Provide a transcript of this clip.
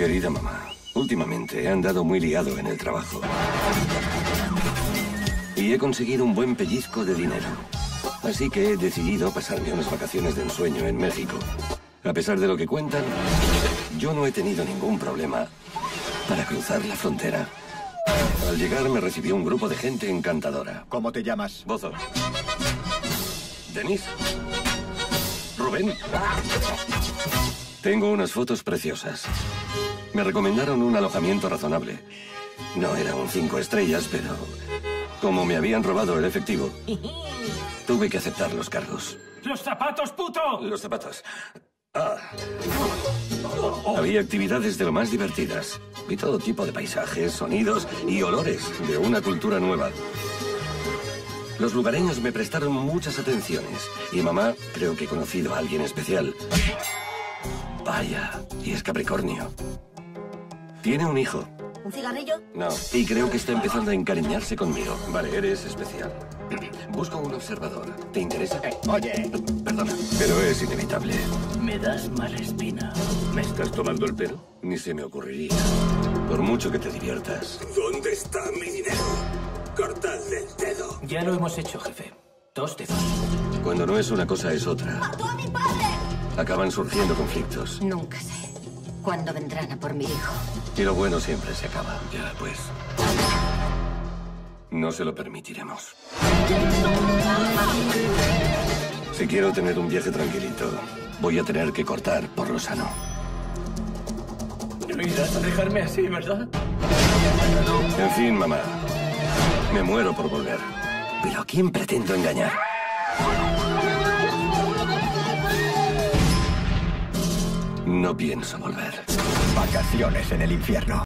Querida mamá, últimamente he andado muy liado en el trabajo. Y he conseguido un buen pellizco de dinero. Así que he decidido pasarme unas vacaciones de ensueño en México. A pesar de lo que cuentan, yo no he tenido ningún problema para cruzar la frontera. Al llegar me recibió un grupo de gente encantadora. ¿Cómo te llamas? Bozo. Denis. Rubén. Tengo unas fotos preciosas. Me recomendaron un alojamiento razonable. No era un cinco estrellas, pero como me habían robado el efectivo, tuve que aceptar los cargos. ¡Los zapatos, puto! Los zapatos. Ah. Había actividades de lo más divertidas. Vi todo tipo de paisajes, sonidos y olores de una cultura nueva. Los lugareños me prestaron muchas atenciones y mamá creo que he conocido a alguien especial. Vaya, y es Capricornio. Tiene un hijo. ¿Un cigarrillo? No, y creo que está empezando a encariñarse conmigo. Vale, eres especial. Busco un observador. ¿Te interesa? Oye, Perdona, pero es inevitable. Me das mala espina. ¿Me estás tomando el pelo? Ni se me ocurriría. Por mucho que te diviertas. ¿Dónde está mi dinero? Cortadle el dedo. Ya lo hemos hecho, jefe. Dos dedos. Cuando no es una cosa es otra. ¡Mató a mi padre! Acaban surgiendo conflictos. Nunca sé cuándo vendrán a por mi hijo. Y lo bueno siempre se acaba. Ya, pues. No se lo permitiremos. Si quiero tener un viaje tranquilito, voy a tener que cortar por lo sano. No irás a dejarme así, ¿verdad? En fin, mamá. Me muero por volver. Pero ¿a quién pretendo engañar? No pienso volver. vacaciones en el infierno.